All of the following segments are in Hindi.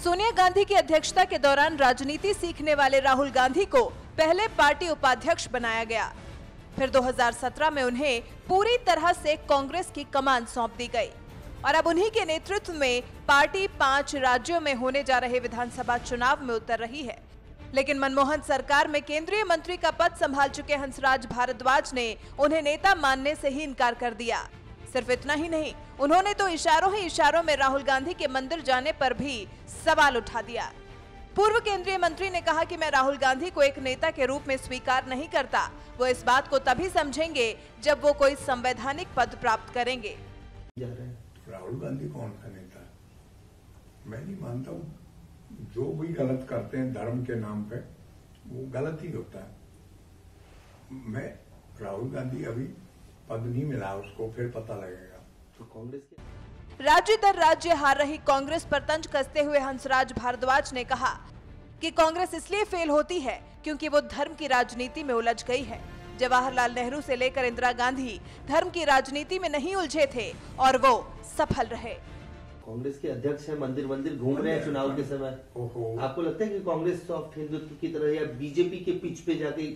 सोनिया गांधी की अध्यक्षता के दौरान राजनीति सीखने वाले राहुल गांधी को पहले पार्टी उपाध्यक्ष बनाया गया। फिर 2017 में उन्हें पूरी तरह से कांग्रेस की कमान सौंप दी गई। और अब उन्हीं के नेतृत्व में पार्टी पाँच राज्यों में होने जा रहे विधानसभा चुनाव में उतर रही है। लेकिन मनमोहन सरकार में केंद्रीय मंत्री का पद संभाल चुके हंसराज भारद्वाज ने उन्हें नेता मानने से ही इनकार कर दिया। सिर्फ़ इतना ही नहीं उन्होंने तो इशारों ही इशारों में राहुल गांधी के मंदिर जाने पर भी सवाल उठा दिया। पूर्व केंद्रीय मंत्री ने कहा कि मैं राहुल गांधी को एक नेता के रूप में स्वीकार नहीं करता। वो इस बात को तभी समझेंगे जब वो कोई संवैधानिक पद प्राप्त करेंगे। राहुल गांधी कौन सा नेता? मैं नहीं मानता हूँ। जो भी गलत करते हैं धर्म के नाम पे वो गलत ही होता है। मैं राहुल गांधी अभी पद नहीं मिला उसको फिर पता लगेगा। तो कांग्रेस के राज्य दर राज्य हार रही कांग्रेस पर तंज कसते हुए हंसराज भारद्वाज ने कहा कि कांग्रेस इसलिए फेल होती है क्योंकि वो धर्म की राजनीति में उलझ गई है। जवाहरलाल नेहरू से लेकर इंदिरा गांधी धर्म की राजनीति में नहीं उलझे थे और वो सफल रहे। कांग्रेस के अध्यक्ष है मंदिर मंदिर घूम रहे हैं चुनाव के समय। आपको लगता है कि कांग्रेस सॉफ्ट हिंदुत्व की तरह या बीजेपी के पिच पे जाके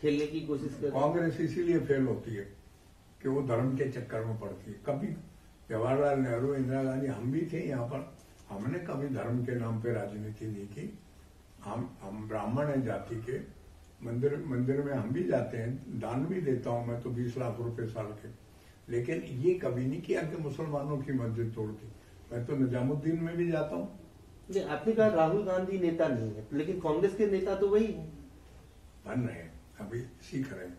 खेलने की कोशिश कर कांग्रेस इसीलिए फेल होती है। कि वो धर्म के चक्कर में पड़ती है। कभी जवाहरलाल नेहरू इंदिरा गांधी हम भी थे यहाँ पर। हमने कभी धर्म के नाम पे राजनीति नहीं की। हम हम ब्राह्मण हैं जाति के। मंदिर मंदिर में हम भी जाते हैं। दान भी देता हूँ मैं तो बीस लाख रुपए साल के। लेकिन ये कभी नहीं किया कि मुसलमानों की मस्जिद तोड़ दी मैं तो निजामुद्दीन में भी जाता हूँ। आपने कहा राहुल गांधी नेता नहीं है लेकिन कांग्रेस के नेता तो वही है। बन रहे हैं अभी सीख रहे हैं।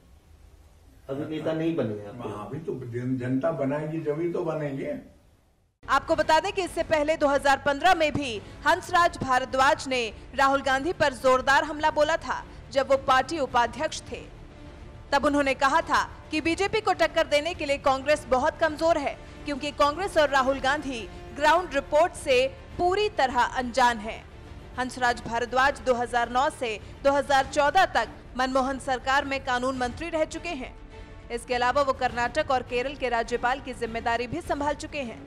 अभी नेता नहीं बने हैं अभी तो जनता बनाएगी जब तो बनेंगे। आपको बता दें कि इससे पहले 2015 में भी हंसराज भारद्वाज ने राहुल गांधी पर जोरदार हमला बोला था जब वो पार्टी उपाध्यक्ष थे। तब उन्होंने कहा था कि बीजेपी को टक्कर देने के लिए कांग्रेस बहुत कमज़ोर है क्योंकि कांग्रेस और राहुल गांधी ग्राउंड रिपोर्ट से पूरी तरह अनजान हैं। हंसराज भारद्वाज 2009 से 2014 तक मनमोहन सरकार में कानून मंत्री रह चुके हैं। इसके अलावा वो कर्नाटक और केरल के राज्यपाल की ज़िम्मेदारी भी संभाल चुके हैं।